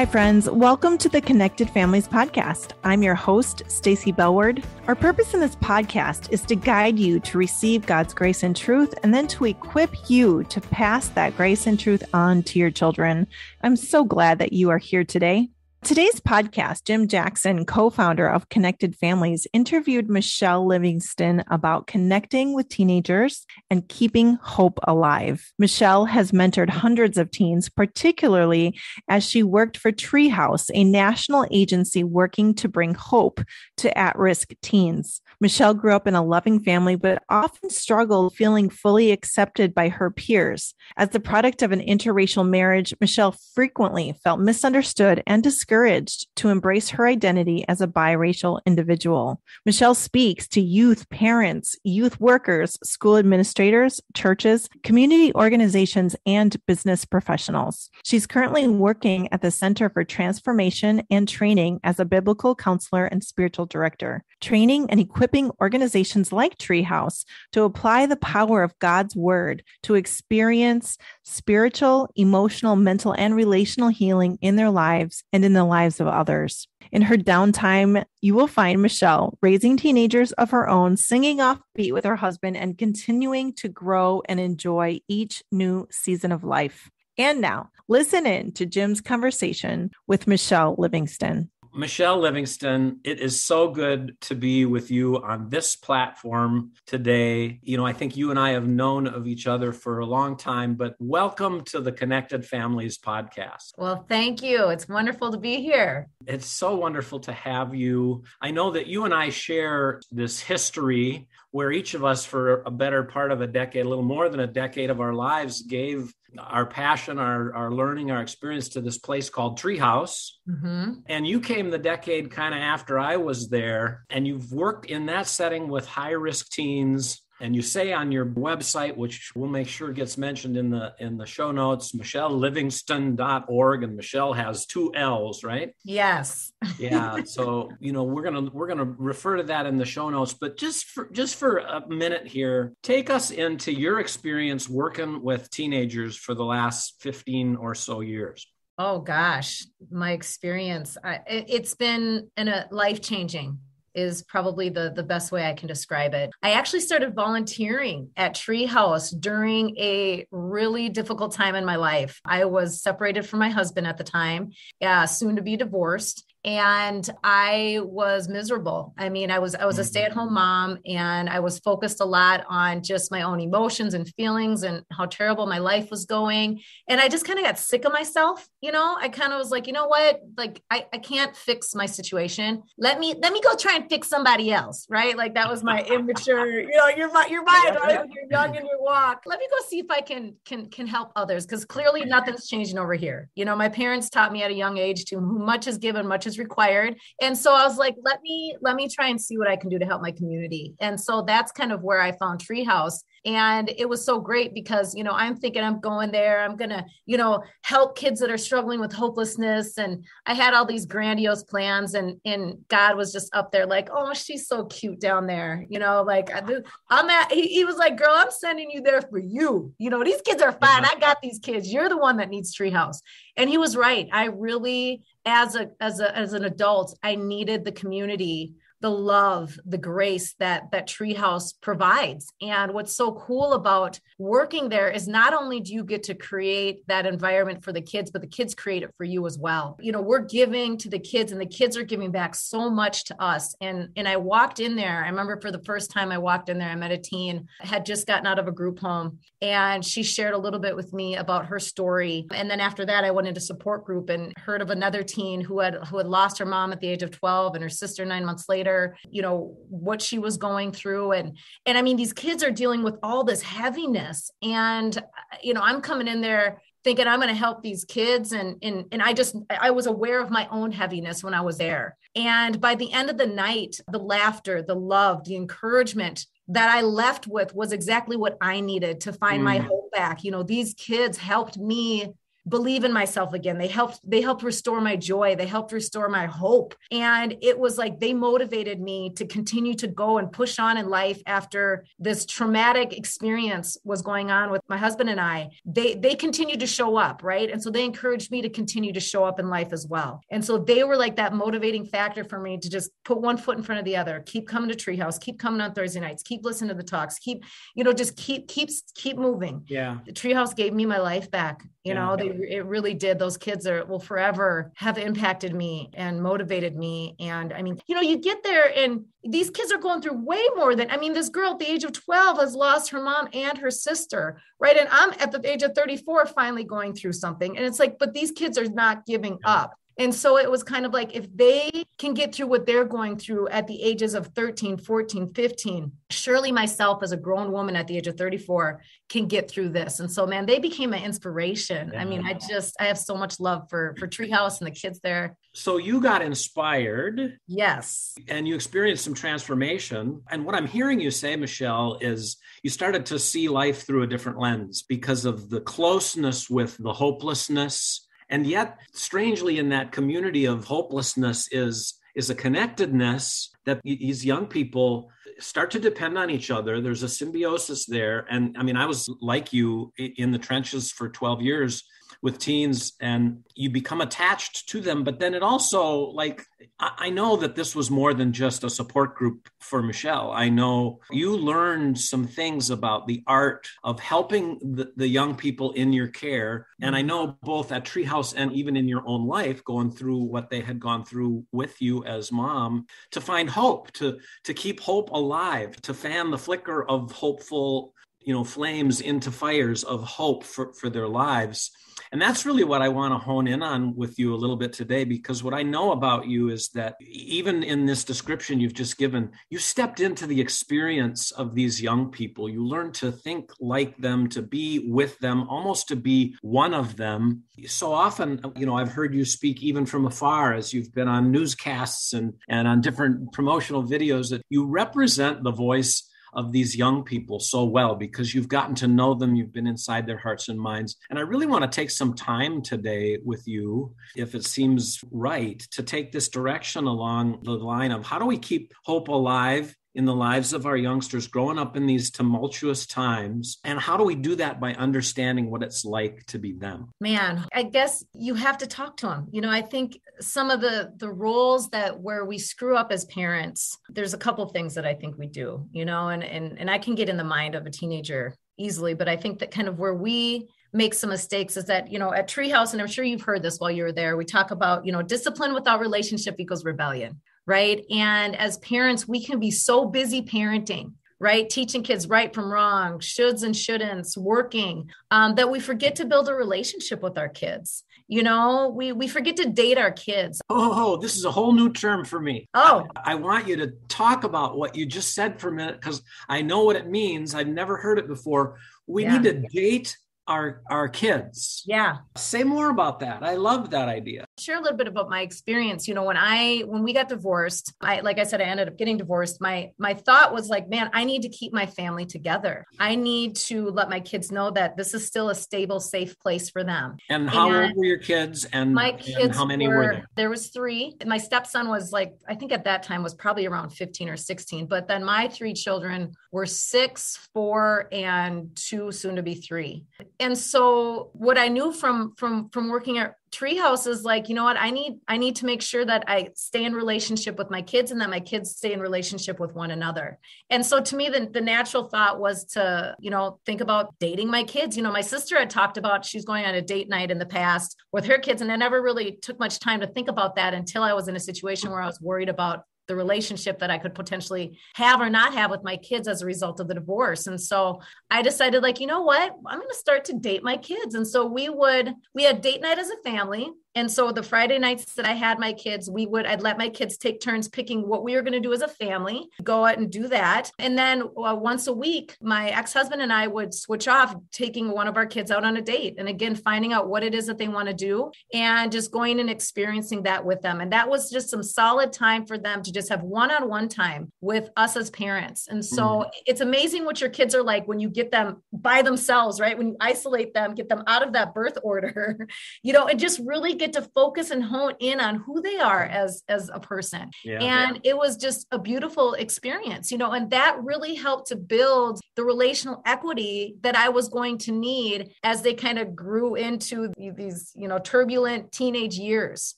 Hi, friends. Welcome to the Connected Families Podcast. I'm your host, Stacy Bellward. Our purpose in this podcast is to guide you to receive God's grace and truth and then to equip you to pass that grace and truth on to your children. I'm so glad that you are here today. Today's podcast, Jim Jackson, co founder of Connected Families, interviewed Michelle Livingston about connecting with teenagers and keeping hope alive. Michelle has mentored hundreds of teens, particularly as she worked for Treehouse, a national agency working to bring hope to at risk teens. Michelle grew up in a loving family, but often struggled feeling fully accepted by her peers. As the product of an interracial marriage, Michelle frequently felt misunderstood and discouraged discouraged to embrace her identity as a biracial individual. Michelle speaks to youth, parents, youth workers, school administrators, churches, community organizations, and business professionals. She's currently working at the Center for Transformation and Training as a biblical counselor and spiritual director, training and equipping organizations like Treehouse to apply the power of God's word to experience spiritual, emotional, mental, and relational healing in their lives and in the lives of others. In her downtime, you will find Michelle raising teenagers of her own, singing offbeat with her husband, and continuing to grow and enjoy each new season of life. And now, listen in to Jim's conversation with Michelle Livingston. Michelle Livingston, it is so good to be with you on this platform today. You know, I think you and I have known of each other for a long time, but welcome to the Connected Families podcast. Well, thank you. It's wonderful to be here. It's so wonderful to have you. I know that you and I share this history where each of us, for a better part of a decade, a little more than a decade of our lives, gave our passion, our, our learning, our experience to this place called Treehouse. Mm-hmm. And you came the decade kind of after I was there, and you've worked in that setting with high risk teens and you say on your website which we'll make sure gets mentioned in the in the show notes michellelivingston.org and michelle has two l's right? Yes. Yeah so you know we're gonna we're gonna refer to that in the show notes. But just for just for a minute here take us into your experience working with teenagers for the last 15 or so years. Oh gosh. My experience I, it's been in a life changing is probably the the best way I can describe it. I actually started volunteering at Treehouse during a really difficult time in my life. I was separated from my husband at the time, uh, soon to be divorced, and i was miserable. I mean i was i was a mm-hmm. stay-at-home mom and i was focused a lot on just my own emotions and feelings and how terrible my life was going. And i just kind of got sick of myself you know? I kind of was like you know what? Like I, I can't fix my situation. Let me let me go try and fix somebody else right? Like that was my immature you know you're you're mind right? you're young and you walk. Let me go see if i can can can help others because clearly nothing's changing over here. You know my parents taught me at a young age to much is given much is required. And so I was like, let me let me try and see what I can do to help my community. And so that's kind of where I found Treehouse. And it was so great because, you know, I'm thinking I'm going there, I'm going to, you know, help kids that are struggling with hopelessness. And I had all these grandiose plans and, and God was just up there like, oh, she's so cute down there. You know, like I'm at, he, he was like, girl, I'm sending you there for you. You know, these kids are fine. Mm-hmm. I got these kids. You're the one that needs Treehouse. And he was right. I really, as a, as a, as an adult, I needed the community the love, the grace that that Treehouse provides. And what's so cool about working there is not only do you get to create that environment for the kids, but the kids create it for you as well. You know, we're giving to the kids and the kids are giving back so much to us. And and I walked in there. I remember for the first time I walked in there, I met a teen had just gotten out of a group home and she shared a little bit with me about her story. And then after that I went into support group and heard of another teen who had who had lost her mom at the age of 12 and her sister 9 months later later, you know, what she was going through. And, and I mean, these kids are dealing with all this heaviness. And, you know, I'm coming in there thinking I'm going to help these kids. And, and, and I just, I was aware of my own heaviness when I was there. And by the end of the night, the laughter, the love, the encouragement that I left with was exactly what I needed to find mm. my hope back. You know, these kids helped me believe in myself again. They helped they helped restore my joy. They helped restore my hope. And it was like they motivated me to continue to go and push on in life after this traumatic experience was going on with my husband and I. They they continued to show up, right? And so they encouraged me to continue to show up in life as well. And so they were like that motivating factor for me to just put one foot in front of the other. Keep coming to Treehouse, keep coming on Thursday nights, keep listening to the talks, keep, you know, just keep keeps keep moving. Yeah. The Treehouse gave me my life back. You yeah. know, they it really did. Those kids are will forever have impacted me and motivated me. And I mean, you know, you get there and these kids are going through way more than I mean, this girl at the age of 12 has lost her mom and her sister, right? And I'm at the age of 34 finally going through something. And it's like, but these kids are not giving up. And so it was kind of like if they can get through what they're going through at the ages of 13, 14, 15, surely myself as a grown woman at the age of 34 can get through this. And so man, they became an inspiration. Yeah. I mean, I just I have so much love for for Treehouse and the kids there. So you got inspired. Yes. And you experienced some transformation. And what I'm hearing you say, Michelle, is you started to see life through a different lens because of the closeness with the hopelessness and yet strangely in that community of hopelessness is is a connectedness that these young people start to depend on each other. There's a symbiosis there. And i mean i was like you in the trenches for 12 years with teens and you become attached to them but then it also like i know that this was more than just a support group for michelle. I know you learned some things about the art of helping the, the young people in your care. And i know both at treehouse and even in your own life going through what they had gone through with you as mom to find hope to to keep hope alive to fan the flicker of hopeful you know flames into fires of hope for, for their lives and that's really what I want to hone in on with you a little bit today, because what I know about you is that even in this description you've just given, you stepped into the experience of these young people. You learned to think like them, to be with them, almost to be one of them. So often, you know, I've heard you speak even from afar as you've been on newscasts and, and on different promotional videos that you represent the voice of these young people so well because you've gotten to know them, you've been inside their hearts and minds. And I really want to take some time today with you, if it seems right, to take this direction along the line of how do we keep hope alive in the lives of our youngsters growing up in these tumultuous times? And how do we do that by understanding what it's like to be them? Man i guess you have to talk to them you know i think some of the the roles that where we screw up as parents there's a couple things that i think we do you know and and, and i can get in the mind of a teenager easily but i think that kind of where we make some mistakes is that you know at treehouse and i'm sure you've heard this while you were there we talk about you know discipline without relationship equals rebellion right? And as parents, we can be so busy parenting right? Teaching kids right from wrong, shoulds and shouldn'ts, working, um, that we forget to build a relationship with our kids. You know, we we forget to date our kids. Oh, this is a whole new term for me. Oh, I, I want you to talk about what you just said for a minute because I know what it means. I've never heard it before. We yeah. need to date our our kids. Yeah. Say more about that. I love that idea. Share a little bit about my experience. You know, when I when we got divorced, I like I said I ended up getting divorced. My my thought was like, man, I need to keep my family together. I need to let my kids know that this is still a stable, safe place for them. And how and old were your kids and my kids and how many were, were there? There was 3. My stepson was like I think at that time was probably around 15 or 16, but then my three children were 6, 4 and 2 soon to be 3 and so what i knew from from from working at treehouse is like you know what? I need i need to make sure that i stay in relationship with my kids and that my kids stay in relationship with one another. And so to me the, the natural thought was to you know think about dating my kids. You know my sister had talked about she's going on a date night in the past with her kids and i never really took much time to think about that until i was in a situation where i was worried about the relationship that I could potentially have or not have with my kids as a result of the divorce. And so I decided, like, you know what? I'm going to start to date my kids. And so we would, we had date night as a family. And so the Friday nights that I had my kids, we would, I'd let my kids take turns picking what we were going to do as a family, go out and do that. And then uh, once a week, my ex husband and I would switch off taking one of our kids out on a date. And again, finding out what it is that they want to do and just going and experiencing that with them. And that was just some solid time for them to just have one-on-one time with us as parents. And so mm. it's amazing what your kids are like when you get them by themselves, right? When you isolate them, get them out of that birth order, you know, and just really get to focus and hone in on who they are as as a person. Yeah, and yeah. it was just a beautiful experience, you know, and that really helped to build the relational equity that I was going to need as they kind of grew into these, you know, turbulent teenage years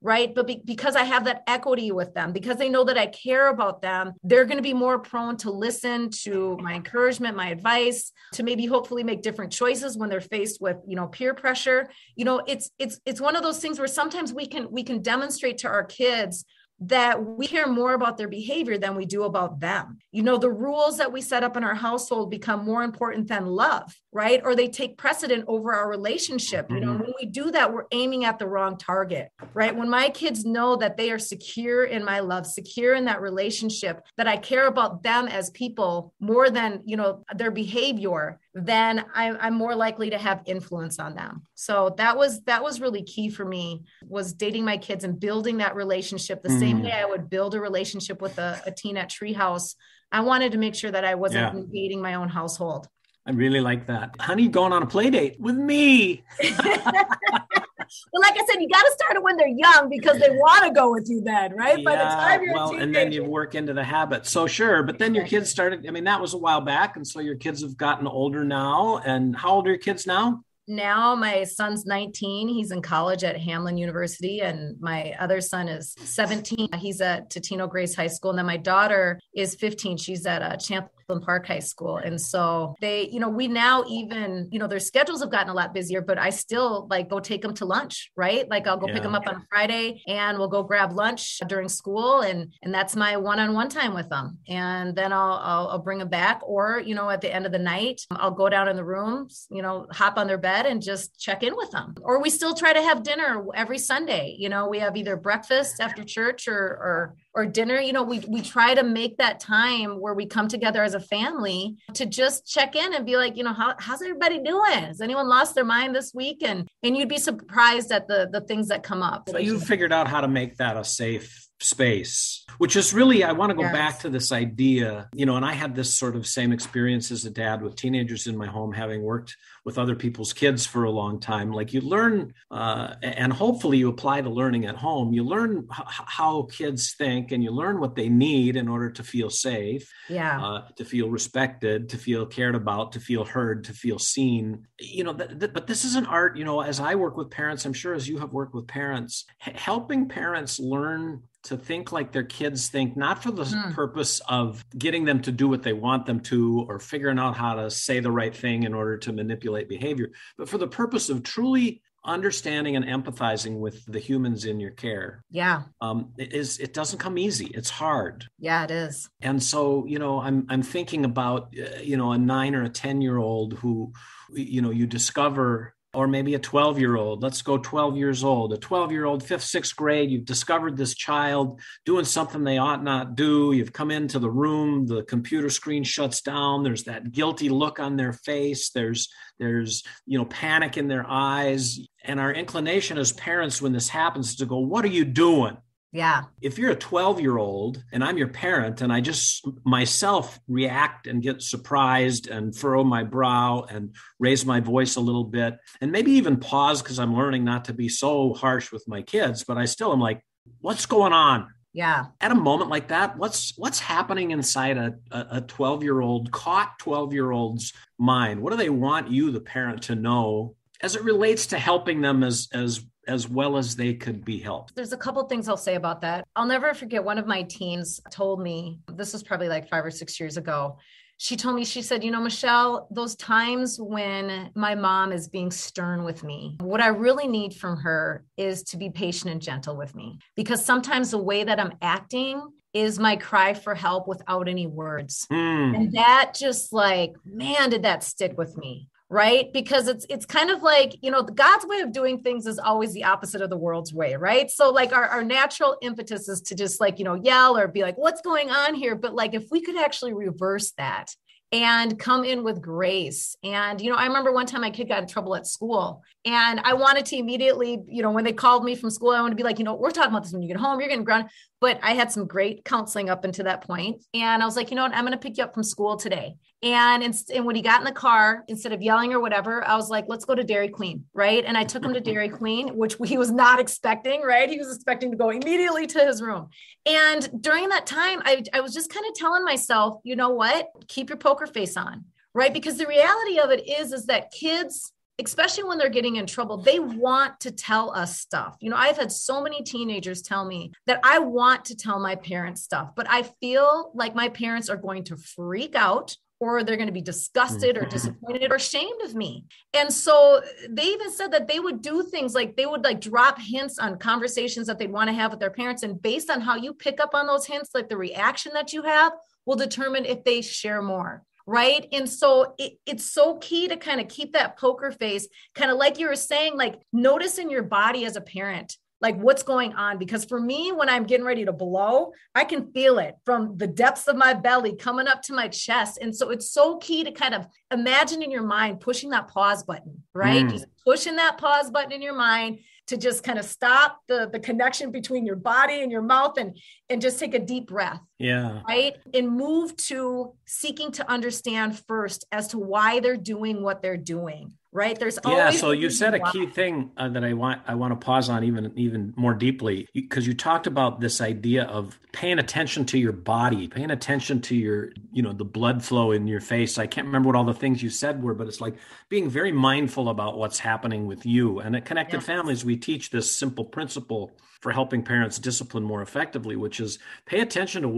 right? But be- because I have that equity with them, because they know that I care about them, they're going to be more prone to listen to my encouragement, my advice, to maybe hopefully make different choices when they're faced with, you know, peer pressure. You know, it's it's it's one of those things where sometimes we can we can demonstrate to our kids that we care more about their behavior than we do about them. You know, the rules that we set up in our household become more important than love, right? Or they take precedent over our relationship. You know, mm-hmm. when we do that, we're aiming at the wrong target, right? When my kids know that they are secure in my love, secure in that relationship, that I care about them as people more than, you know, their behavior, then I'm, I'm more likely to have influence on them. So that was that was really key for me was dating my kids and building that relationship the mm. same way I would build a relationship with a, a teen at Treehouse. I wanted to make sure that I wasn't yeah. dating my own household. I really like that. Honey, going on a play date with me. well, like I said, you got to start it when they're young because they want to go with you then, right? Yeah, By the time you're well, and then you work into the habit. So sure, but then your kids started. I mean, that was a while back, and so your kids have gotten older now. And how old are your kids now? now my son's 19 he's in college at Hamline university and my other son is 17 he's at totino grace high school and then my daughter is 15 she's at uh, Champlin Park High School. And so they, you know, we now even, you know, their schedules have gotten a lot busier, but I still like go take them to lunch, right? Like I'll go yeah. pick them up on Friday and we'll go grab lunch during school. And, and that's my one-on-one time with them. And then I'll, I'll, I'll bring them back or, you know, at the end of the night, I'll go down in the rooms, you know, hop on their bed and just check in with them. Or we still try to have dinner every Sunday. You know, we have either breakfast after church or, or or dinner you know we we try to make that time where we come together as a family to just check in and be like you know how, how's everybody doing? Has anyone lost their mind this week? And and you'd be surprised at the the things that come up. So you figured out how to make that a safe space which is really i want to go yes. back to this idea you know and i had this sort of same experience as a dad with teenagers in my home having worked with other people's kids for a long time. Like you learn uh, and hopefully you apply to learning at home. You learn h- how kids think and you learn what they need in order to feel safe yeah. uh, to feel respected to feel cared about to feel heard to feel seen. You know th- th- but this is an art you know as i work with parents i'm sure as you have worked with parents h- helping parents learn to think like their kids think, not for the mm. purpose of getting them to do what they want them to or figuring out how to say the right thing in order to manipulate behavior, but for the purpose of truly understanding and empathizing with the humans in your care. Yeah. Um it is it doesn't come easy. It's hard. Yeah it is. And so you know i'm i'm thinking about uh, you know a 9 or a 10 year old who you know you discover or maybe a 12 year old let's go 12 years old. A 12 year old fifth sixth grade you've discovered this child doing something they ought not do. You've come into the room the computer screen shuts down. There's that guilty look on their face. There's there's you know panic in their eyes. And our inclination as parents when this happens is to go what are you doing yeah. If you're a 12 year old and I'm your parent and I just myself react and get surprised and furrow my brow and raise my voice a little bit and maybe even pause because I'm learning not to be so harsh with my kids, but I still am like, what's going on? Yeah. At a moment like that, what's what's happening inside a a 12 year old caught 12 year old's mind? What do they want you, the parent, to know as it relates to helping them as as as well as they could be helped. There's a couple things I'll say about that. I'll never forget one of my teens told me, this was probably like five or six years ago. She told me, she said, You know, Michelle, those times when my mom is being stern with me, what I really need from her is to be patient and gentle with me. Because sometimes the way that I'm acting is my cry for help without any words. Mm. And that just like, man, did that stick with me right because it's it's kind of like you know god's way of doing things is always the opposite of the world's way right so like our, our natural impetus is to just like you know yell or be like what's going on here but like if we could actually reverse that and come in with grace. And, you know, I remember one time my kid got in trouble at school and I wanted to immediately, you know, when they called me from school, I wanted to be like, you know, we're talking about this when you get home, you're getting grounded. But I had some great counseling up until that point. And I was like, you know what? I'm going to pick you up from school today. And, and when he got in the car, instead of yelling or whatever, I was like, let's go to Dairy Queen. Right. And I took him to mm-hmm. Dairy Queen, which he was not expecting. Right. He was expecting to go immediately to his room. And during that time, I, I was just kind of telling myself, you know what? Keep your poker face on. Right. Because the reality of it is, is that kids, especially when they're getting in trouble, they want to tell us stuff. You know, I've had so many teenagers tell me that I want to tell my parents stuff, but I feel like my parents are going to freak out or they're going to be disgusted or mm-hmm. disappointed or ashamed of me. And so they even said that they would do things like they would like drop hints on conversations that they'd want to have with their parents. And based on how you pick up on those hints, like the reaction that you have will determine if they share more right? And so it, it's so key to kind of keep that poker face kind of like you were saying like notice in your body as a parent like what's going on? Because for me when i'm getting ready to blow i can feel it from the depths of my belly coming up to my chest. And so it's so key to kind of imagine in your mind pushing that pause button right? Mm. just pushing that pause button in your mind to just kind of stop the the connection between your body and your mouth and and just take a deep breath yeah. Right? And move to seeking to understand first as to why they're doing what they're doing right? There's yeah so you said a key thing uh, that i want i want to pause on even even more deeply because you talked about this idea of paying attention to your body paying attention to your you know the blood flow in your face. I can't remember what all the things you said were but it's like being very mindful about what's happening with you. And at connected families we teach this simple principle for helping parents discipline more effectively, which is pay attention to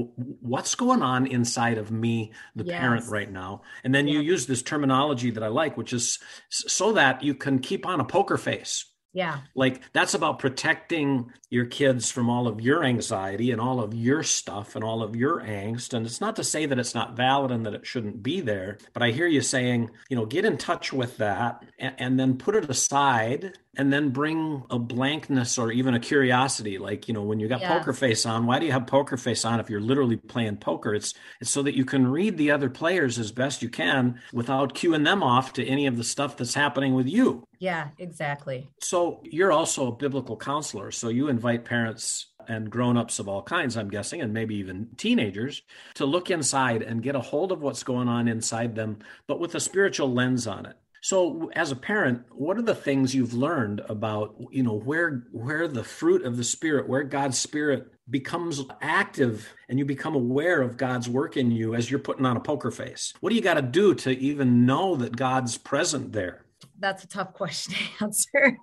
what's going on inside of me, the yes. parent, right now. And then yeah. you use this terminology that I like, which is so that you can keep on a poker face yeah. Like that's about protecting your kids from all of your anxiety and all of your stuff and all of your angst. And it's not to say that it's not valid and that it shouldn't be there, but I hear you saying, you know, get in touch with that and, and then put it aside and then bring a blankness or even a curiosity like you know when you got yeah. poker face on why do you have poker face on if you're literally playing poker? It's it's so that you can read the other players as best you can without cueing them off to any of the stuff that's happening with you. Yeah exactly. So you're also a biblical counselor so you invite parents and grown-ups of all kinds i'm guessing and maybe even teenagers to look inside and get a hold of what's going on inside them but with a spiritual lens on it so as a parent, what are the things you've learned about, you know, where where the fruit of the spirit, where God's spirit becomes active and you become aware of God's work in you as you're putting on a poker face? What do you got to do to even know that God's present there? That's a tough question to answer.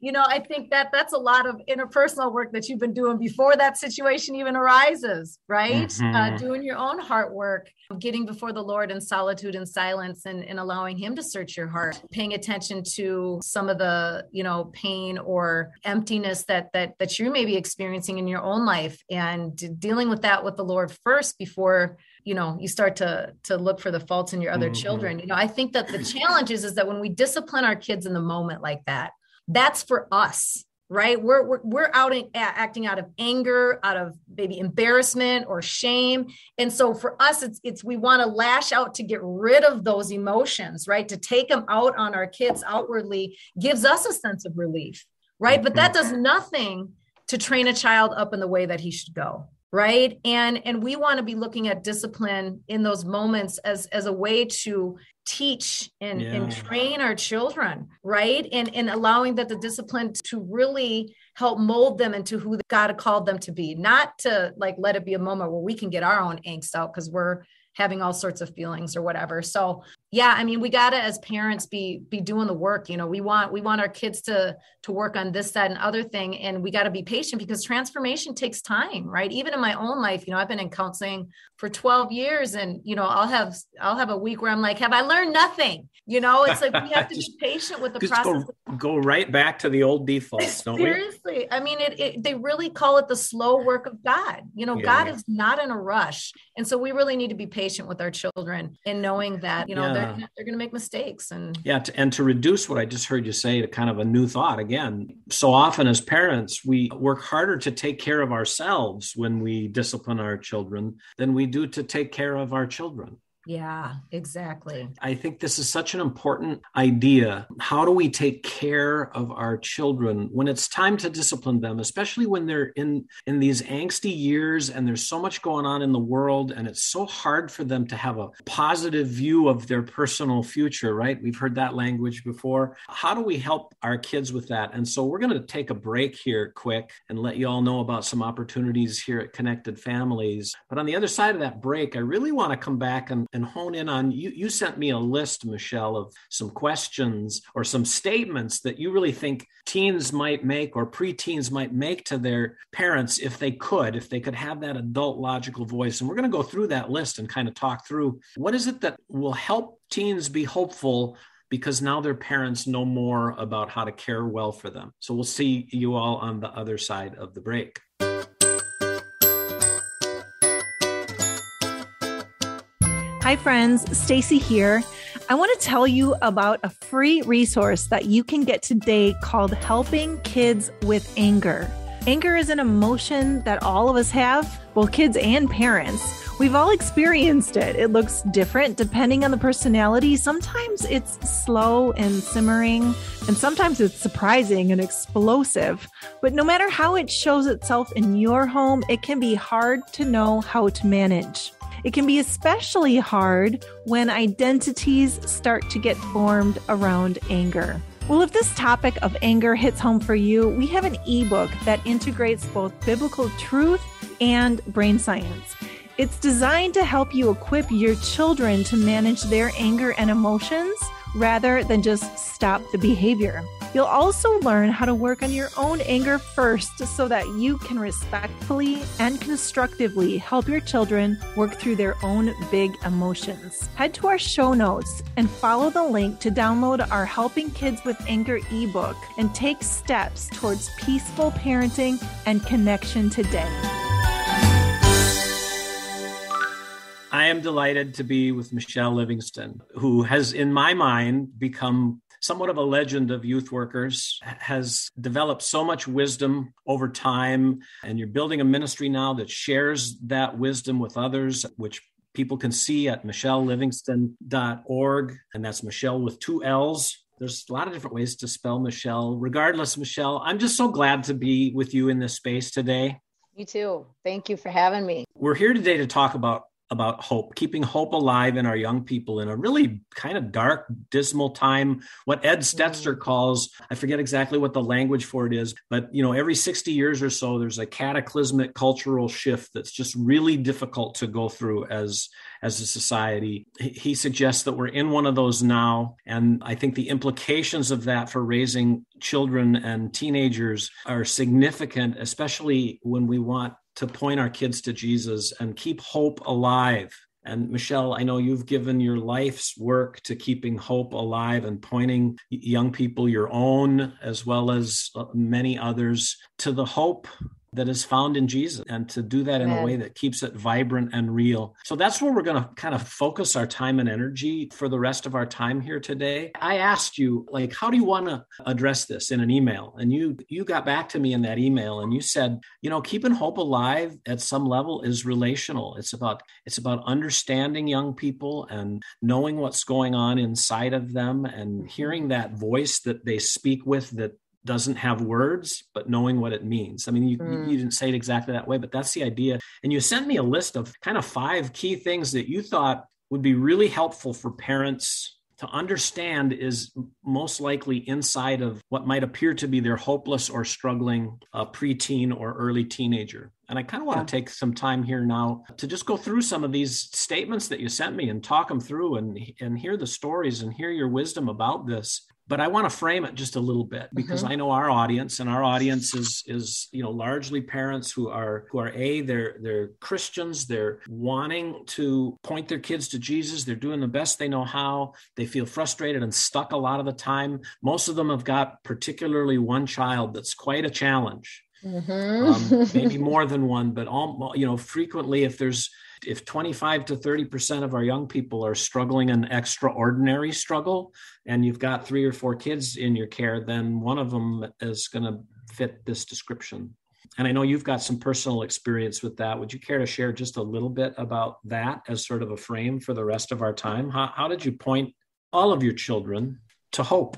you know i think that that's a lot of interpersonal work that you've been doing before that situation even arises right mm-hmm. uh, doing your own heart work getting before the lord in solitude and silence and, and allowing him to search your heart paying attention to some of the you know pain or emptiness that that that you may be experiencing in your own life and dealing with that with the lord first before you know you start to to look for the faults in your other mm-hmm. children you know i think that the challenge is is that when we discipline our kids in the moment like that that's for us right? We're we're, we're out in, acting out of anger out of maybe embarrassment or shame. And so for us it's it's we want to lash out to get rid of those emotions right? To take them out on our kids outwardly gives us a sense of relief right? But that does nothing to train a child up in the way that he should go right and and we want to be looking at discipline in those moments as as a way to teach and, yeah. and train our children right and and allowing that the discipline to really help mold them into who god called them to be not to like let it be a moment where we can get our own angst out because we're having all sorts of feelings or whatever. So yeah i mean we got to as parents be be doing the work you know we want we want our kids to to work on this that and other thing and we got to be patient because transformation takes time right? Even in my own life you know i've been in counseling for 12 years and you know i'll have i'll have a week where i'm like have i learned nothing? You know it's like we have to be patient with the process go, go, right back to the old defaults don't seriously we? i mean it, it, they really call it the slow work of god you know yeah. god is not in a rush and so we really need to be patient with our children and knowing that you know yeah they're they're going to make mistakes and yeah to, and to reduce what i just heard you say to kind of a new thought again so often as parents we work harder to take care of ourselves when we discipline our children than we do to take care of our children Yeah, exactly. I think this is such an important idea. How do we take care of our children when it's time to discipline them, especially when they're in in these angsty years and there's so much going on in the world and it's so hard for them to have a positive view of their personal future, right? We've heard that language before. How do we help our kids with that? And so we're going to take a break here quick and let you all know about some opportunities here at Connected Families. But on the other side of that break, I really want to come back and and hone in on you. You sent me a list, Michelle, of some questions or some statements that you really think teens might make or preteens might make to their parents if they could, if they could have that adult logical voice. And we're going to go through that list and kind of talk through what is it that will help teens be hopeful because now their parents know more about how to care well for them. So we'll see you all on the other side of the break. Hi, friends. Stacy here. I want to tell you about a free resource that you can get today called Helping Kids with Anger. Anger is an emotion that all of us have, both kids and parents. We've all experienced it. It looks different depending on the personality. Sometimes it's slow and simmering, and sometimes it's surprising and explosive. But no matter how it shows itself in your home, it can be hard to know how to manage. It can be especially hard when identities start to get formed around anger. Well, if this topic of anger hits home for you, we have an ebook that integrates both biblical truth and brain science. It's designed to help you equip your children to manage their anger and emotions rather than just stop the behavior. You'll also learn how to work on your own anger first so that you can respectfully and constructively help your children work through their own big emotions. Head to our show notes and follow the link to download our Helping Kids with Anger ebook and take steps towards peaceful parenting and connection today. I am delighted to be with Michelle Livingston, who has, in my mind, become somewhat of a legend of youth workers, has developed so much wisdom over time. And you're building a ministry now that shares that wisdom with others, which people can see at michellelivingston.org. And that's Michelle with two L's. There's a lot of different ways to spell Michelle. Regardless, Michelle, I'm just so glad to be with you in this space today. You too. Thank you for having me. We're here today to talk about about hope, keeping hope alive in our young people in a really kind of dark, dismal time. What Ed Stetzer mm. calls, I forget exactly what the language for it is, but you know, every 60 years or so, there's a cataclysmic cultural shift that's just really difficult to go through as as a society. He suggests that we're in one of those now, and I think the implications of that for raising children and teenagers are significant, especially when we want to point our kids to Jesus and keep hope alive. And Michelle, I know you've given your life's work to keeping hope alive and pointing young people, your own, as well as uh, many others, to the hope that is found in Jesus and to do that in Amen. a way that keeps it vibrant and real. So that's where we're going to kind of focus our time and energy for the rest of our time here today. I asked you like how do you want to address this in an email? And you you got back to me in that email and you said, you know, keeping hope alive at some level is relational. It's about it's about understanding young people and knowing what's going on inside of them and hearing that voice that they speak with that doesn't have words, but knowing what it means. I mean, you, mm. you, didn't say it exactly that way, but that's the idea. And you sent me a list of kind of five key things that you thought would be really helpful for parents to understand is most likely inside of what might appear to be their hopeless or struggling uh, preteen or early teenager. And I kind of want to take some time here now to just go through some of these statements that you sent me and talk them through and, and hear the stories and hear your wisdom about this but I want to frame it just a little bit because mm-hmm. I know our audience and our audience is is you know largely parents who are who are a they're they're Christians. They're wanting to point their kids to Jesus. They're doing the best they know how. They feel frustrated and stuck a lot of the time. Most of them have got particularly one child that's quite a challenge mm-hmm. um, maybe more than one but all you know frequently if there's if 25 to 30% of our young people are struggling an extraordinary struggle and you've got three or four kids in your care, then one of them is going to fit this description. And I know you've got some personal experience with that. Would you care to share just a little bit about that as sort of a frame for the rest of our time? How, how did you point all of your children to hope?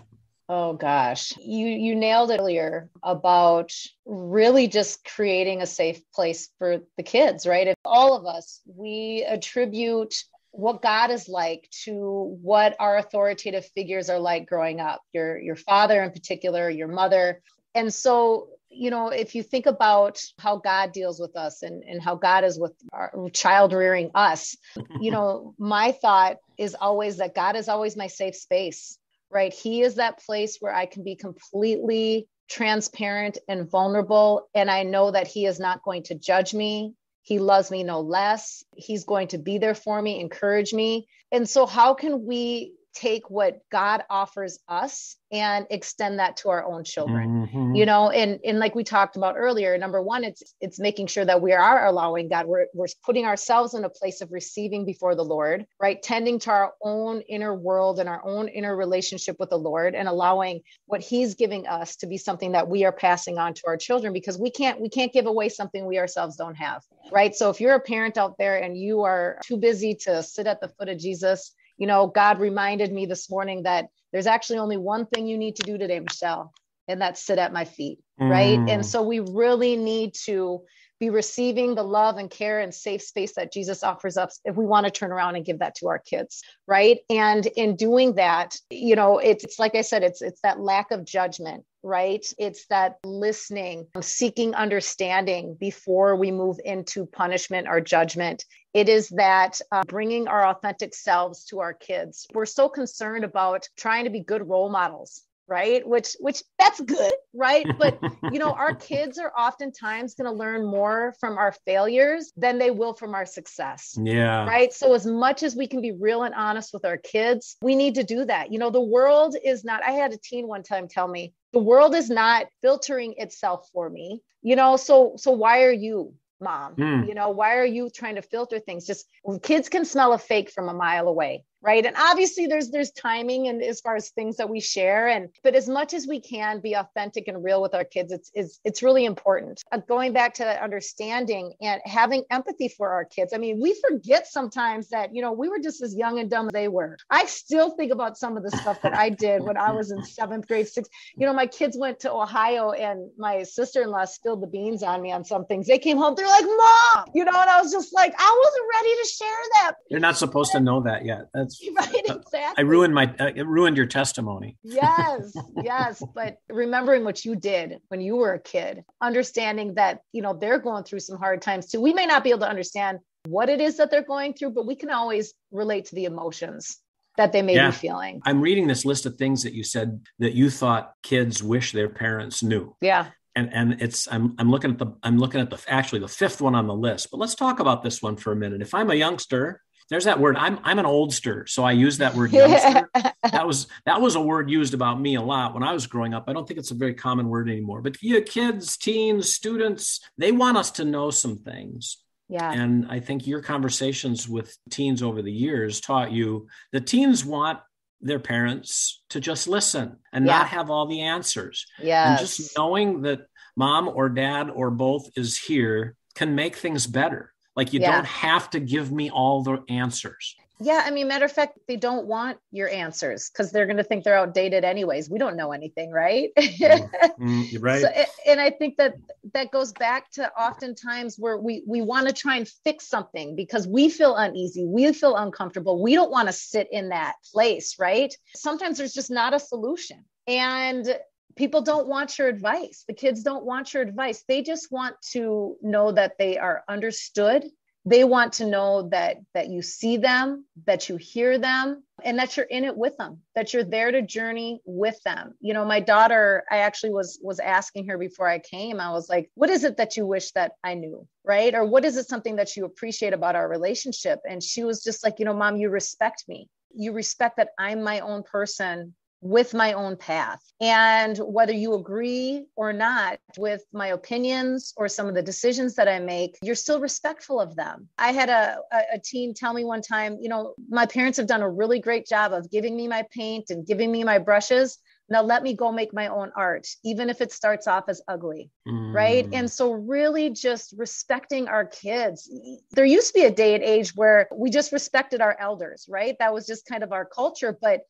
Oh gosh, you you nailed it earlier about really just creating a safe place for the kids, right? If all of us we attribute what God is like to what our authoritative figures are like growing up, your your father in particular, your mother. And so you know, if you think about how God deals with us and, and how God is with our child rearing us, you know, my thought is always that God is always my safe space, right? He is that place where I can be completely transparent and vulnerable. And I know that He is not going to judge me. He loves me no less. He's going to be there for me, encourage me. And so, how can we take what God offers us and extend that to our own children. Mm-hmm. you know and and like we talked about earlier number one it's it's making sure that we are allowing god. We're, we're putting ourselves in a place of receiving before the lord right? Tending to our own inner world and our own inner relationship with the lord and allowing what he's giving us to be something that we are passing on to our children because we can't we can't give away something we ourselves don't have right? So if you're a parent out there and you are too busy to sit at the foot of jesus you know, God reminded me this morning that there's actually only one thing you need to do today, Michelle, and that's sit at my feet. Mm. Right. And so we really need to be receiving the love and care and safe space that Jesus offers us if we want to turn around and give that to our kids, right? And in doing that, you know, it's, it's like I said, it's it's that lack of judgment, right? It's that listening, seeking understanding before we move into punishment or judgment. It is that uh, bringing our authentic selves to our kids. We're so concerned about trying to be good role models right? Which which that's good right? But you know our kids are oftentimes going to learn more from our failures than they will from our success yeah. right? So as much as we can be real and honest with our kids we need to do that. You know the world is not i had a teen one time tell me the world is not filtering itself for me. You know so so why are you mom? Mm. you know why are you trying to filter things? Just kids can smell a fake from a mile away right? And obviously there's there's timing and as far as things that we share and but as much as we can be authentic and real with our kids it's it's, it's really important. Uh, going back to that understanding and having empathy for our kids. I mean we forget sometimes that you know we were just as young and dumb as they were. I still think about some of the stuff that i did when i was in seventh grade sixth you know my kids went to ohio and my sister-in-law spilled the beans on me on some things. They came home they're like mom you know and i was just like i wasn't ready to share that. You're not supposed to know that yet that's right exactly i ruined my uh, it ruined your testimony yes yes but remembering what you did when you were a kid understanding that you know they're going through some hard times too we may not be able to understand what it is that they're going through but we can always relate to the emotions that they may yeah. be feeling. I'm reading this list of things that you said that you thought kids wish their parents knew. Yeah. And and it's I'm I'm looking at the I'm looking at the actually the fifth one on the list. But let's talk about this one for a minute. If I'm a youngster there's that word. I'm I'm an oldster, so I use that word youngster. that was that was a word used about me a lot when I was growing up. I don't think it's a very common word anymore. But yeah, kids, teens, students, they want us to know some things. Yeah. And I think your conversations with teens over the years taught you the teens want their parents to just listen and yeah. not have all the answers. Yeah. And just knowing that mom or dad or both is here can make things better. Like you yeah. don't have to give me all the answers. Yeah, I mean, matter of fact, they don't want your answers because they're going to think they're outdated anyways. We don't know anything, right? mm, right. So, and I think that that goes back to oftentimes where we we want to try and fix something because we feel uneasy, we feel uncomfortable, we don't want to sit in that place, right? Sometimes there's just not a solution, and people don't want your advice. The kids don't want your advice. They just want to know that they are understood. They want to know that that you see them that you hear them and that you're in it with them that you're there to journey with them. You know my daughter i actually was was asking her before i came. I was like what is it that you wish that i knew? Right? Or what is it something that you appreciate about our relationship? And she was just like you know mom you respect me. You respect that i'm my own person with my own path. And whether you agree or not with my opinions or some of the decisions that I make, you're still respectful of them. I had a, a, teen tell me one time, you know, my parents have done a really great job of giving me my paint and giving me my brushes, Now let me go make my own art, even if it starts off as ugly. Mm. Right. And so, really, just respecting our kids. There used to be a day and age where we just respected our elders, right? That was just kind of our culture. But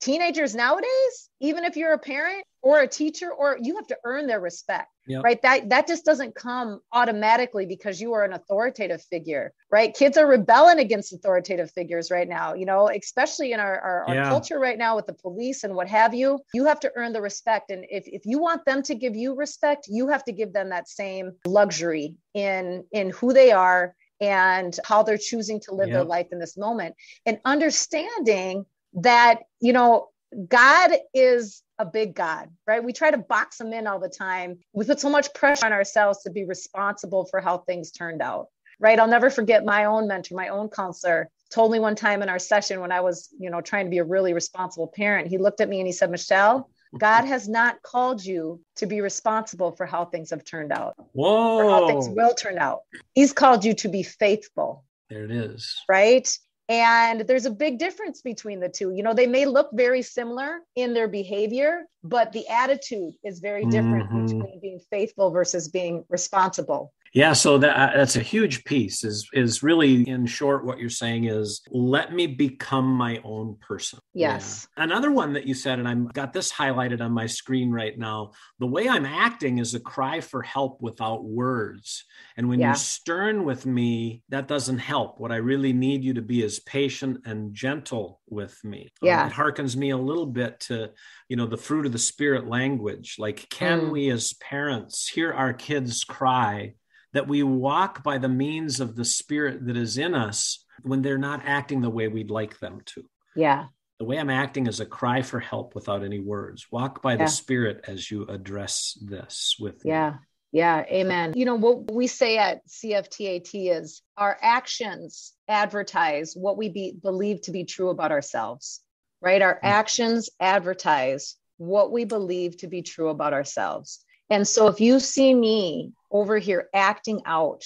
teenagers nowadays even if you're a parent or a teacher or you have to earn their respect yep. right? That that just doesn't come automatically because you are an authoritative figure right? Kids are rebelling against authoritative figures right now you know especially in our, our, our culture right now with the police and what have you. You have to earn the respect. And if, if you want them to give you respect you have to give them that same luxury in in who they are and how they're choosing to live yep. their life in this moment. And understanding that, you know, God is a big God, right? We try to box him in all the time. We put so much pressure on ourselves to be responsible for how things turned out, right? I'll never forget my own mentor, my own counselor told me one time in our session when I was, you know, trying to be a really responsible parent. He looked at me and he said, Michelle, God has not called you to be responsible for how things have turned out. Whoa. Or how things will turn out. He's called you to be faithful. There it is. Right. And there's a big difference between the two. You know, they may look very similar in their behavior, but the attitude is very different mm-hmm. between being faithful versus being responsible. Yeah, so that uh, that's a huge piece. Is is really in short what you're saying is let me become my own person. Yes. Yeah. Another one that you said, and I've got this highlighted on my screen right now. The way I'm acting is a cry for help without words. And when yeah. you're stern with me, that doesn't help. What I really need you to be is patient and gentle with me. Yeah. Um, it harkens me a little bit to, you know, the fruit of the spirit language. Like, can mm. we as parents hear our kids cry? That we walk by the means of the spirit that is in us when they're not acting the way we'd like them to. Yeah. The way I'm acting is a cry for help without any words. Walk by yeah. the spirit as you address this with Yeah. Me. Yeah, amen. You know, what we say at CFTAT is our actions advertise what we be, believe to be true about ourselves, right? Our mm-hmm. actions advertise what we believe to be true about ourselves. And so if you see me over here acting out,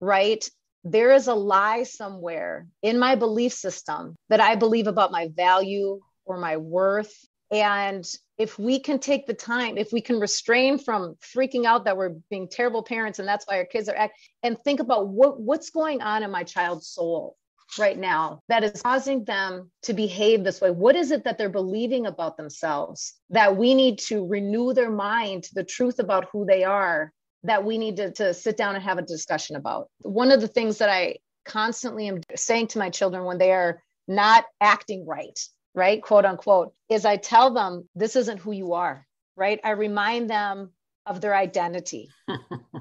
right? There is a lie somewhere in my belief system that I believe about my value or my worth. And if we can take the time, if we can restrain from freaking out that we're being terrible parents and that's why our kids are act and think about what what's going on in my child's soul right now that is causing them to behave this way? What is it that they're believing about themselves that we need to renew their mind to the truth about who they are that we need to, to sit down and have a discussion about? One of the things that I constantly am saying to my children when they are not acting right, right, quote unquote, is I tell them this isn't who you are, right? I remind them of their identity,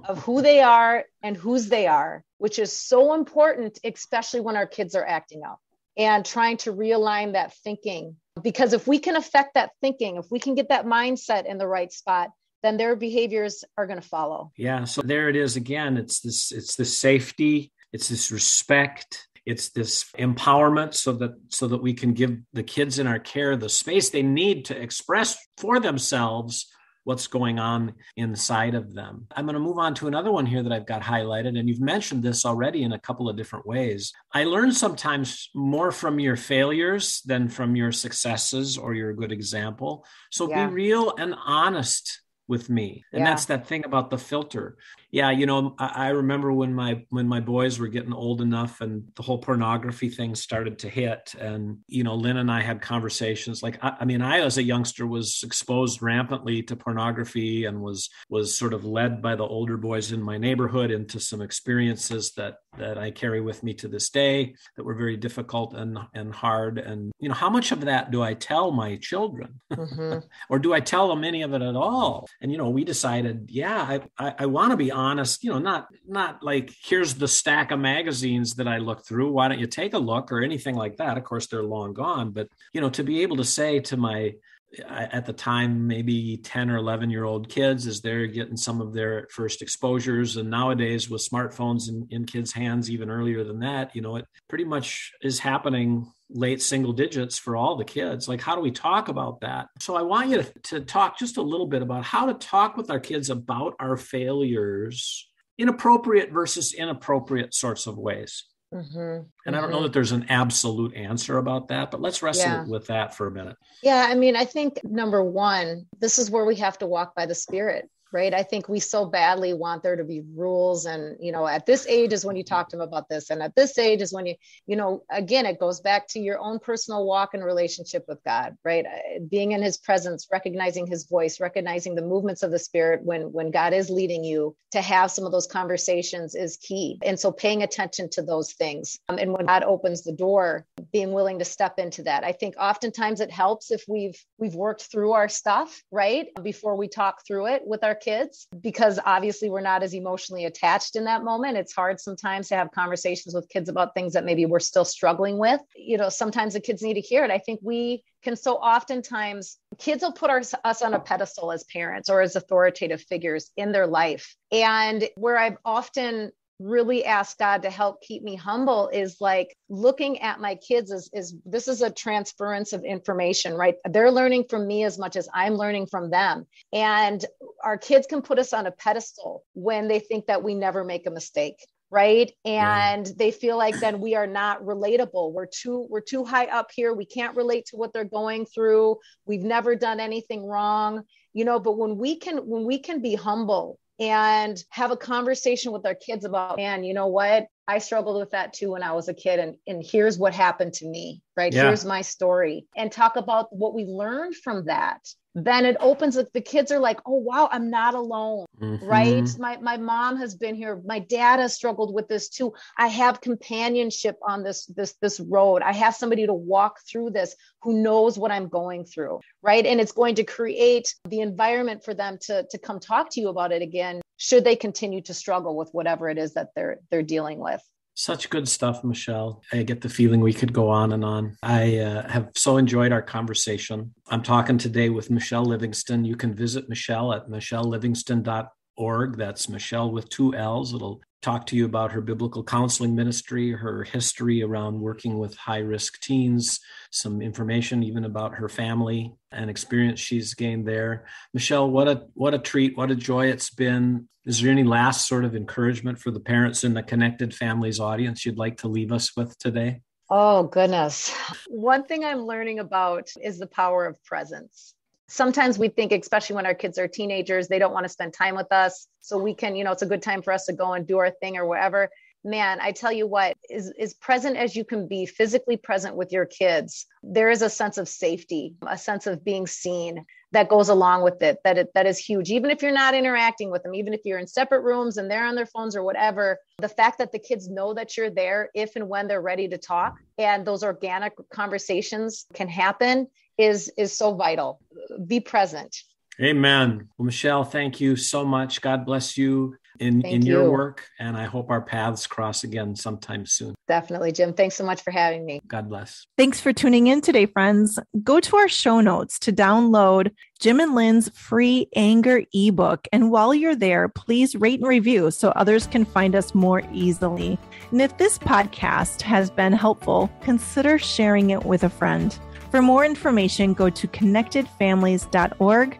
of who they are and whose they are, which is so important, especially when our kids are acting out and trying to realign that thinking. Because if we can affect that thinking, if we can get that mindset in the right spot, then their behaviors are going to follow. Yeah. So there it is again. It's this, it's the safety, it's this respect, it's this empowerment so that so that we can give the kids in our care the space they need to express for themselves what's going on inside of them. I'm going to move on to another one here that I've got highlighted, and you've mentioned this already in a couple of different ways. I learn sometimes more from your failures than from your successes or your good example. So yeah. be real and honest with me and yeah. that's that thing about the filter yeah you know I, I, remember when my when my boys were getting old enough and the whole pornography thing started to hit and you know lynn and i had conversations like I, I, mean i as a youngster was exposed rampantly to pornography and was was sort of led by the older boys in my neighborhood into some experiences that that i carry with me to this day that were very difficult and and hard. And you know how much of that do i tell my children? Mm-hmm. or do i tell them any of it at all? And you know we decided yeah i i, I want to be honest you know not not like here's the stack of magazines that i look through. Why don't you take a look or anything like that? Of course they're long gone. But you know to be able to say to my at the time maybe 10 or 11 year old kids as they're getting some of their first exposures. And nowadays with smartphones in, in kids hands even earlier than that you know it pretty much is happening late single digits for all the kids. Like how do we talk about that? So i want you to, to talk just a little bit about how to talk with our kids about our failures inappropriate versus inappropriate sorts of ways Mm-hmm. And I don't know mm-hmm. that there's an absolute answer about that, but let's wrestle yeah. with that for a minute. Yeah, I mean, I think number one, this is where we have to walk by the Spirit right i think we so badly want there to be rules. And you know at this age is when you talk to them about this. And at this age is when you you know again it goes back to your own personal walk and relationship with god right? Uh, being in his presence recognizing his voice recognizing the movements of the spirit when when god is leading you to have some of those conversations is key. And so paying attention to those things. Um, and when god opens the door being willing to step into that. I think oftentimes it helps if we've we've worked through our stuff right? Before we talk through it with our kids because obviously we're not as emotionally attached in that moment. It's hard sometimes to have conversations with kids about things that maybe we're still struggling with. You know, sometimes the kids need to hear it. I think we can so oftentimes kids will put our, us on a pedestal as parents or as authoritative figures in their life. And where I've often really ask God to help keep me humble is like looking at my kids is, is this is a transference of information, right? They're learning from me as much as I'm learning from them. And our kids can put us on a pedestal when they think that we never make a mistake right and yeah. they feel like then we are not relatable we're too we're too high up here we can't relate to what they're going through we've never done anything wrong you know but when we can when we can be humble and have a conversation with our kids about, man, you know what? I struggled with that too when I was a kid. And, and here's what happened to me, right? Yeah. Here's my story. And talk about what we learned from that then it opens up the kids are like oh wow i'm not alone mm-hmm. right my my mom has been here my dad has struggled with this too i have companionship on this this this road i have somebody to walk through this who knows what i'm going through right and it's going to create the environment for them to to come talk to you about it again should they continue to struggle with whatever it is that they're they're dealing with such good stuff, Michelle. I get the feeling we could go on and on. I uh, have so enjoyed our conversation. I'm talking today with Michelle Livingston. You can visit Michelle at michellelivingston.org. That's Michelle with two L's. It'll talk to you about her biblical counseling ministry, her history around working with high risk teens, some information even about her family and experience she's gained there. Michelle, what a what a treat, what a joy it's been. Is there any last sort of encouragement for the parents in the Connected Families audience you'd like to leave us with today? Oh, goodness. One thing I'm learning about is the power of presence sometimes we think especially when our kids are teenagers they don't want to spend time with us. So we can you know it's a good time for us to go and do our thing or whatever man i tell you what is as present as you can be physically present with your kids there is a sense of safety a sense of being seen that goes along with it that it, that is huge. Even if you're not interacting with them even if you're in separate rooms and they're on their phones or whatever the fact that the kids know that you're there if and when they're ready to talk and those organic conversations can happen is is so vital. Be present amen. Well michelle thank you so much. God bless you in Thank in you. your work and i hope our paths cross again sometime soon. Definitely jim. Thanks so much for having me. God bless. Thanks for tuning in today friends. Go to our show notes to download jim and lynn's free anger ebook. And while you're there please rate and review so others can find us more easily. And if this podcast has been helpful consider sharing it with a friend. For more information, go to connectedfamilies.org.